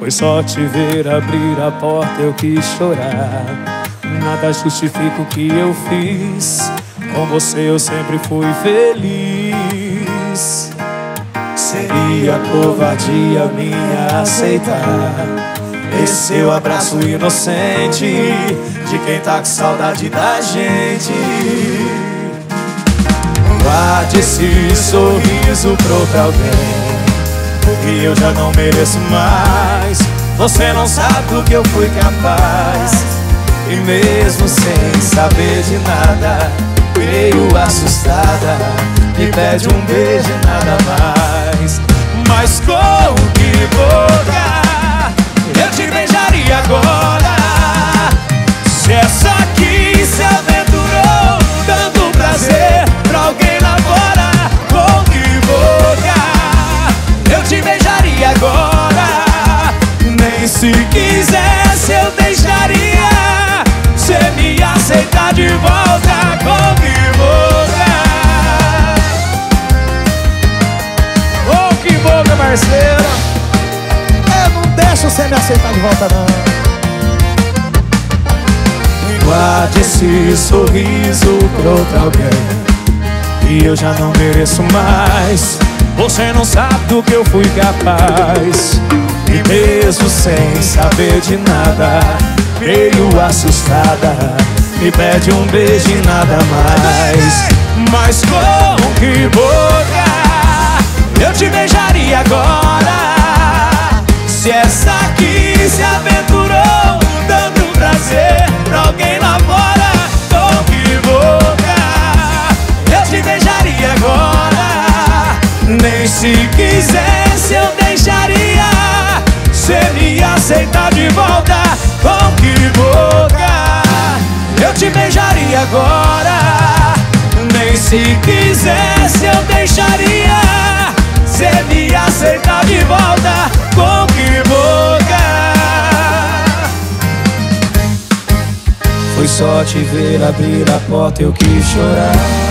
Foi só te ver abrir a porta, eu quis chorar. Nada justifica o que eu fiz. Com você eu sempre fui feliz. Seria covardia minha aceitar esse seu abraço inocente de quem tá com saudade da gente. Guarde esse sorriso pra outra alguém que eu já não mereço mais. Você não sabe do que eu fui capaz. E mesmo sem saber de nada, meio assustada, me pede um beijo e nada mais. Se quisesse eu deixaria. Você me aceitar de volta, com que boca? Oh, que boca, parceiro! É, não deixa você me aceitar de volta, não. Guarde esse sorriso pra outra alguém E eu já não mereço mais Você não sabe do que eu fui capaz E mesmo sem saber de nada Meio assustada Me pede um beijo e nada mais. Mas com que boca Eu te beijaria agora? Se essa aqui se aventurou Dando prazer pra alguém lá fora Com que boca Eu te beijaria agora? Nem se quisesse eu se quisesse eu deixaria. Cê me aceitar de volta Com que boca? Foi só te ver abrir a porta eu quis chorar